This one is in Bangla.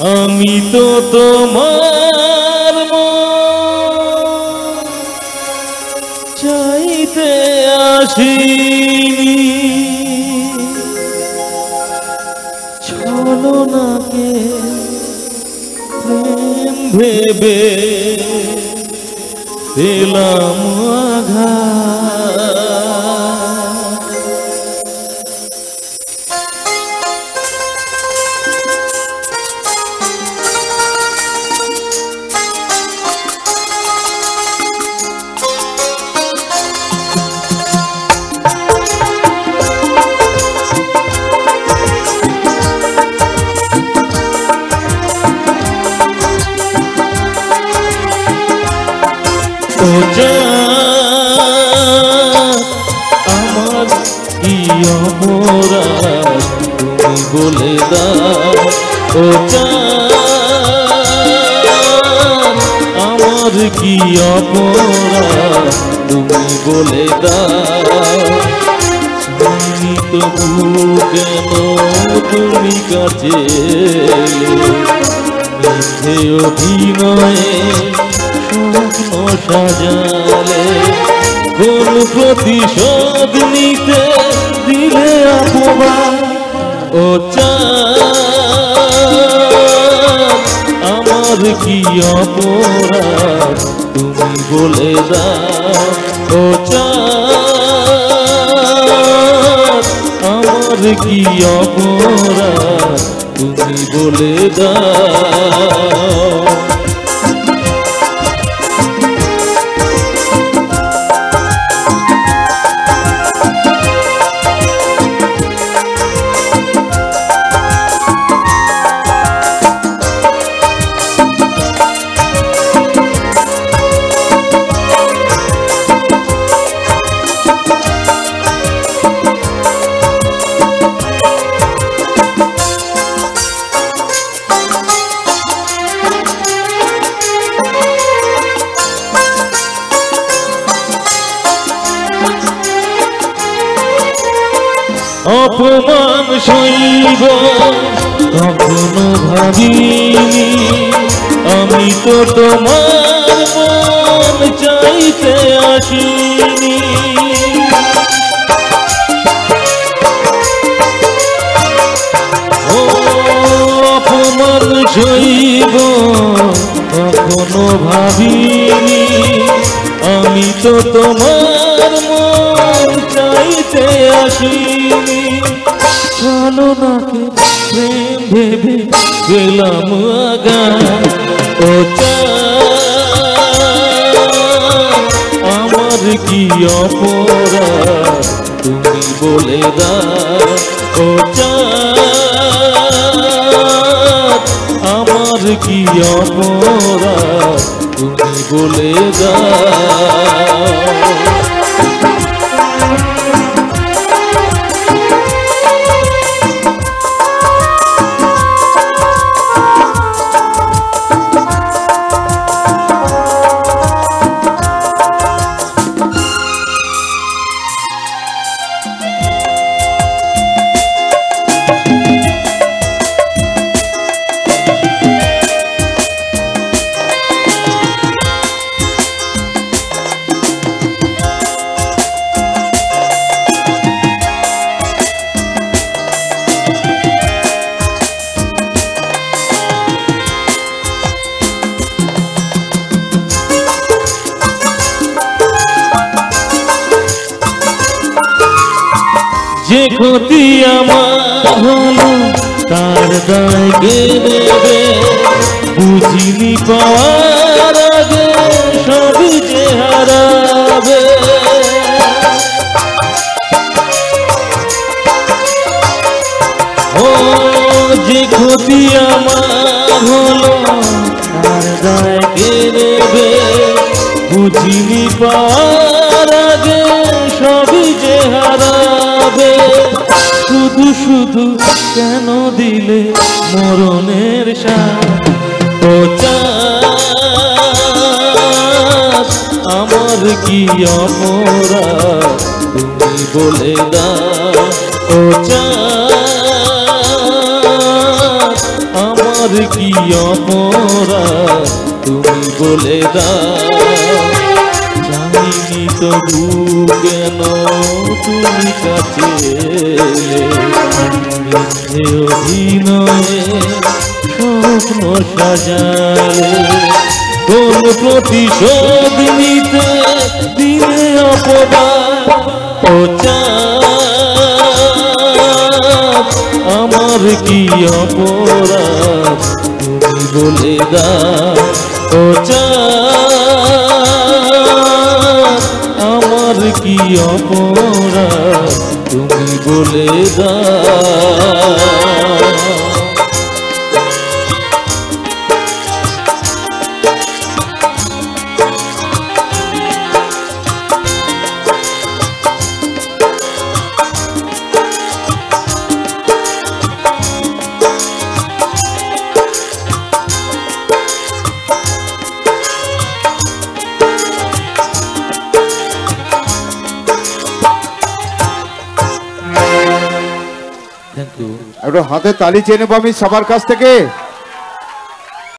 আমি তো তোমার চাইতে আসিনি। চলো নাকে প্রেম ভেবে দিলাম আঘাত। অপরাধ তুমি বলে দাও আমার কি অপরাধ তুমি বলে দাও? তবু কেন তুমি কাছে অভিনয়ে সাজালে কোন প্রতিশোধ নিতে অপমান ও আমার কি অপরাধ? তুমি বলে দাও, ও আমার কি অপরাধ? তুমি বলে দাও অপমান সইব, কখনো ভাবিনি। আমি তো তোমার মন চাইতে আসিনি। অপমান সইব, কখনো ভাবিনি। আমি তো তোমার মন চাইতে আসিনি। চলো নাকে প্রেম ভেবে গেলাম আগা ও আমার কি অপরাধ? তুমি বলে দাও ও আমার কি অপরাধ? তুমি বলে দাও। যে ক্ষতি আমার তার দায় কে দেবে বুঝিনি পাওয়ার আগে সবই যে হারাবে। ও যে ক্ষতি আমার হলো, তার দায় কে নেবে বুঝিনি পাওয়ার কেন দিলে মরণের ও আমার কি অপরাধ? তুমি বলে ও আমার কি অপরাধ? তুমি বলে জানিনি তবু কেন তুমি কাছে অভিনয়ে স্বপ্ন সাজালে কোন প্রতিশোধ নিতে আমার কি অপরাধ? তুমি বলে ও চাঁদ, কি অপরাধ? তুমি বলে একটু। হাতে তালি চেয়ে নেব আমি সবার কাছ থেকে।